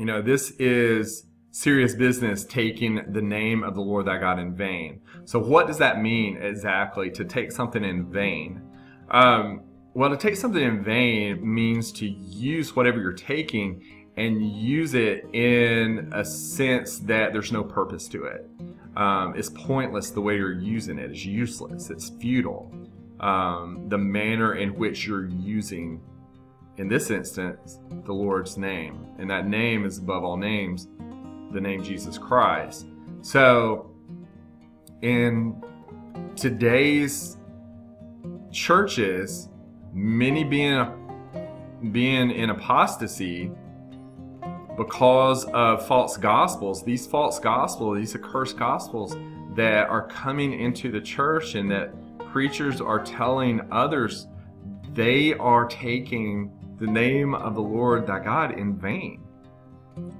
you know, this is serious business taking the name of the Lord thy God in vain. So, what does that mean exactly to take something in vain? Um, well, to take something in vain means to use whatever you're taking and use it in a sense that there's no purpose to it. Um, it's pointless the way you're using it. It's useless. It's futile. Um, the manner in which you're using, in this instance, the Lord's name. And that name is above all names, the name Jesus Christ. So, in today's churches, many being being in apostasy because of false gospels. These false gospels, these accursed gospels that are coming into the church and that preachers are telling others they are taking the name of the Lord thy God in vain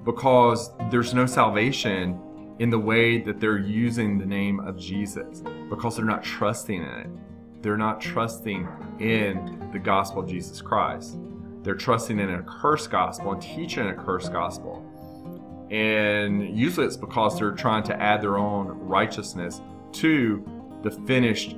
because there's no salvation in the way that they're using the name of Jesus because they're not trusting in it. They're not trusting in the gospel of Jesus Christ. They're trusting in a cursed gospel and teaching a cursed gospel. And usually it's because they're trying to add their own righteousness to the finished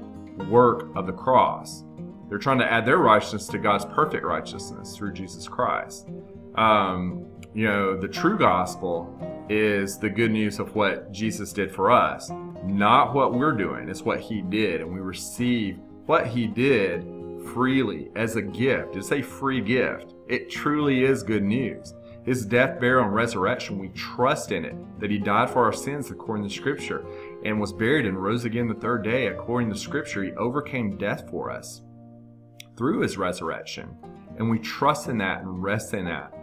work of the cross. They're trying to add their righteousness to God's perfect righteousness through Jesus Christ. Um, you know, the true gospel is the good news of what Jesus did for us, not what we're doing. It's what He did, and we receive what He did freely as a gift. It's a free gift. It truly is good news. His death, burial, and resurrection, we trust in it, that He died for our sins according to Scripture, and was buried and rose again the third day according to Scripture. He overcame death for us through His resurrection. And we trust in that and rest in that.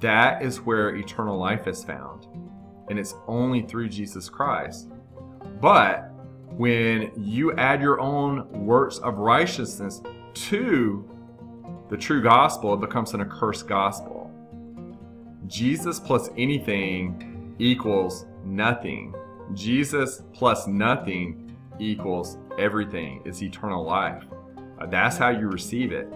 That is where eternal life is found. And it's only through Jesus Christ. But when you add your own works of righteousness to the true gospel, it becomes an accursed gospel. Jesus plus anything equals nothing. Jesus plus nothing equals everything. It's eternal life. That's how you receive it.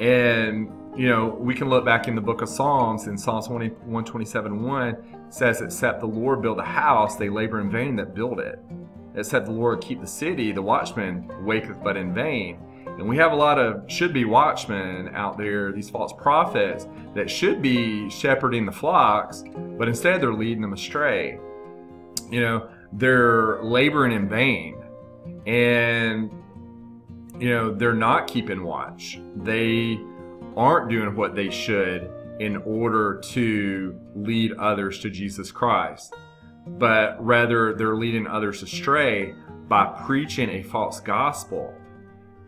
And you know, we can look back in the book of Psalms, in Psalms 20, 127 1 says, Except the Lord build a house, they labor in vain that build it. Except the Lord keep the city, the watchman waketh but in vain. And we have a lot of should be watchmen out there, these false prophets, that should be shepherding the flocks, but instead they're leading them astray. You know, they're laboring in vain. And, you know, they're not keeping watch. They aren't doing what they should in order to lead others to Jesus Christ, but rather they're leading others astray by preaching a false gospel,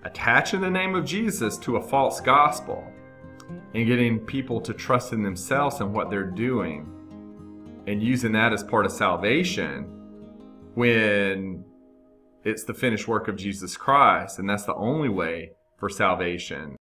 attaching the name of Jesus to a false gospel, and getting people to trust in themselves and what they're doing, and using that as part of salvation when it's the finished work of Jesus Christ, and that's the only way for salvation.